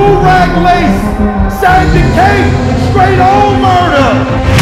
rag lace, Sandy straight on murder.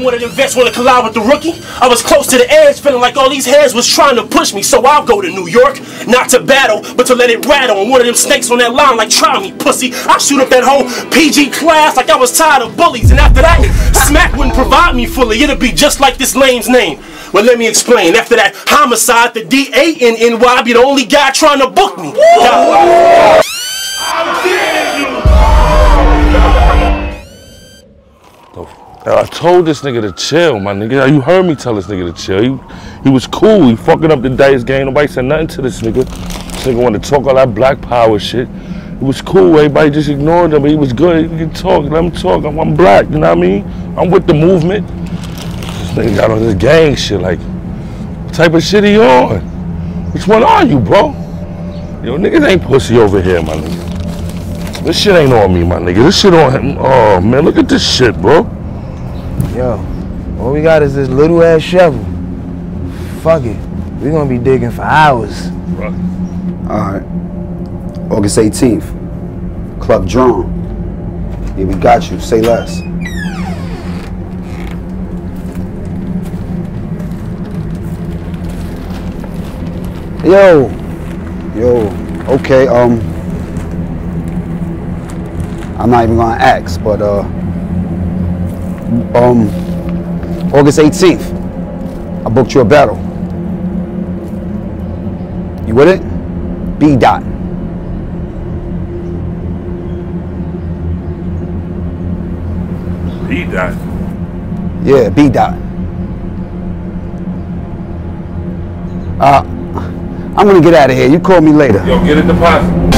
I say when one of them vets wanna collide with the rookie, I was close to the edge, feeling like all these heads was trying to push me. So I'll go to New York, not to battle, but to let it rattle. And one of them snakes on that line, like try me, pussy. I shoot up that whole PG class like I was tired of bullies. And after that, smack wouldn't provide me fully. It'll be just like this lame's name. Well, let me explain. After that homicide, the DA in NY be the only guy trying to book me. I told this nigga to chill, my nigga. You heard me tell this nigga to chill. He, he was cool. He fucking up the dice game. Nobody said nothing to this nigga. This nigga wanted to talk all that black power shit. It was cool. Everybody just ignored him, but he was good. He can talk. Let him talk. I'm, talking. I'm black. You know what I mean? I'm with the movement. This nigga got on this gang shit. Like, what type of shit he on? Which one are you, bro? Yo, niggas ain't pussy over here, my nigga. This shit ain't on me, my nigga. This shit on him. Oh, man, look at this shit, bro. Yo, all we got is this little ass shovel. Fuck it. we gonna be digging for hours. Right. All right. August 18th. Club Drawn. Yeah, we got you. Say less. Yo. Yo. Okay, um. I'm not even gonna ask, but uh um August 18th. I booked you a battle. You with it? B dot. He died. Yeah, B dot. Uh I'm gonna get out of here. You call me later. Yo, get a deposit.